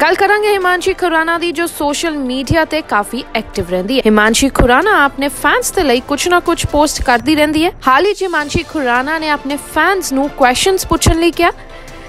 ਗੱਲ ਕਰਾਂਗੇ ਹਿਮਾਂਸ਼ੀ ਖੁਰਾਨਾ ਦੀ, ਜੋ ਸੋਸ਼ਲ ਮੀਡੀਆ ਤੇ ਕਾਫੀ ਐਕਟਿਵ ਰਹਿੰਦੀ ਹੈ। ਹਿਮਾਂਸ਼ੀ ਖੁਰਾਨਾ ਆਪਣੇ ਫੈਨਸ ਦੇ ਲਈ ਕੁਝ ਨਾ ਕੁਝ ਪੋਸਟ ਕਰਦੀ ਰਹਿੰਦੀ ਹੈ। ਹਾਲ ਹੀ 'ਚ ਹਿਮਾਂਸ਼ੀ ਖੁਰਾਨਾ ਨੇ ਆਪਣੇ ਫੈਨਸ ਨੂੰ ਕੁਐਸਚਨਸ ਪੁੱਛਣ ਲਈ ਕਿਹਾ,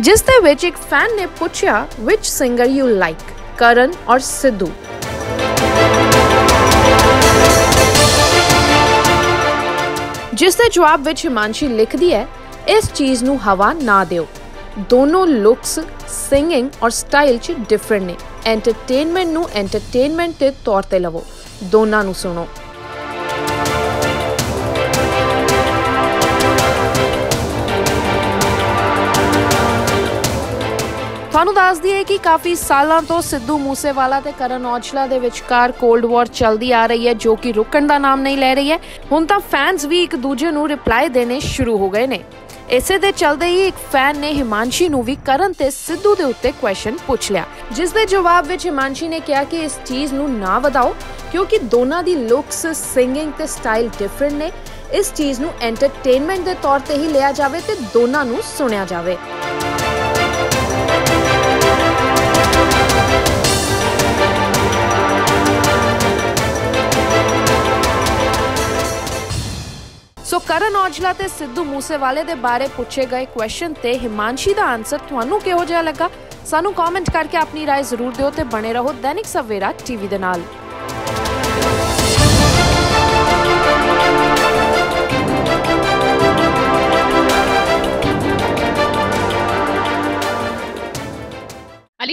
ਜਿਸ ਦੇ ਵਿੱਚ ਇੱਕ ਫੈਨ ਨੇ ਪੁੱਛਿਆ ਵਿਚ ਸਿੰਗਰ ਯੂ ਲਾਈਕ ਕਰਨ ਔਰ ਸਿੱਧੂ। ਜਿਸ ਦੇ ਜਵਾਬ ਵਿੱਚ ਹਿਮਾਂਸ਼ੀ ਲਿਖਦੀ ਹੈ, ਇਸ ਚੀਜ਼ ਨੂੰ ਹਵਾ ਨਾ ਦਿਓ। ਦੋਨੋਂ ਲੁੱਕਸ ਸਿੰਗਿੰਗ ਔਰ ਸਟਾਈਲ 'ਚ ਡਿਫਰੈਂਟ ਨੇ। ਐਂਟਰਟੇਨਮੈਂਟ ਨੂੰ ਐਂਟਰਟੇਨਮੈਂਟ ਦੇ ਤੌਰ ਤੇ ਲਵੋ। ਦੋਨਾਂ ਨੂੰ ਸੁਣੋ। ਤੁਹਾਨੂੰ ਦੱਸ ਦਈਏ ਕਿ ਕਾਫੀ ਸਾਲਾਂ ਤੋਂ ਸਿੱਧੂ ਮੂਸੇਵਾਲਾ ਤੇ ਕਰਨ ਔਜਲਾ ਦੇ ਵਿਚਕਾਰ ਕੋਲਡ ਵਾਰ ਚੱਲਦੀ ਆ ਰਹੀ ਹੈ, ਜੋ ਕਿ ਰੁਕਣ ਦਾ ਨਾਮ ਨਹੀਂ ਲੈ ਰਹੀ ਹੈ। ਹੁਣ ਤਾਂ ਫੈਨਸ ਵੀ ਇੱਕ ਦੂਜੇ ਨੂੰ ਰਿਪਲਾਈ ਦੇਣੇ ਸ਼ੁਰੂ ਹੋ ਗਏ ਨੇ। ਇਸੇ ਦੇ ਚਲਦੇ ਹੀ ਇੱਕ ਫੈਨ ਨੇ ਹਿਮਾਂਸ਼ੀ ਨੂੰ ਵੀ ਕਰਨ ਤੇ ਸਿੱਧੂ ਦੇ ਉੱਤੇ ਕੁਐਸਚਨ ਪੁੱਛ ਲਿਆ। ਜਿਸ ਦੇ ਜਵਾਬ ਵਿੱਚ ਹਿਮਾਂਸ਼ੀ ਨੇ ਕਿਹਾ ਕਿ ਇਸ ਚੀਜ਼ ਨੂੰ ਨਾ ਵਧਾਓ, ਕਿਉਂਕਿ ਦੋਨਾਂ ਦੀ ਲੁੱਕਸ ਸਿੰਗਿੰਗ ਤੇ ਸਟਾਈਲ ਡਿਫਰੈਂਟ ਨੇ। ਇਸ ਚੀਜ਼ ਨੂੰ ਐਂਟਰਟੇਨਮੈਂਟ ਦੇ ਤੌਰ ਤੇ ਹੀ ਲਿਆ ਜਾਵੇ ਤੇ ਦੋਨਾਂ ਨੂੰ ਸੁਣਿਆ ਜਾਵੇ। ਕਰਨ ਔਜਲਾ ਤੇ ਸਿੱਧੂ ਮੂਸੇਵਾਲੇ ਦੇ ਬਾਰੇ ਪੁੱਛੇ ਗਏ ਕੁਐਸਚਨ ਤੇ ਹਿਮਾਂਸ਼ੀ ਦਾ ਆਨਸਰ ਤੁਹਾਨੂੰ ਕਿਹੋ ਜਿਹਾ ਲੱਗਾ ਸਾਨੂੰ ਕਮੈਂਟ ਕਰਕੇ ਆਪਣੀ رائے ਜ਼ਰੂਰ ਦਿਓ ਤੇ ਬਣੇ ਰਹੋ ਦੈਨਿਕ ਸਵੇਰਾ ਟੀਵੀ ਦੇ ਨਾਲ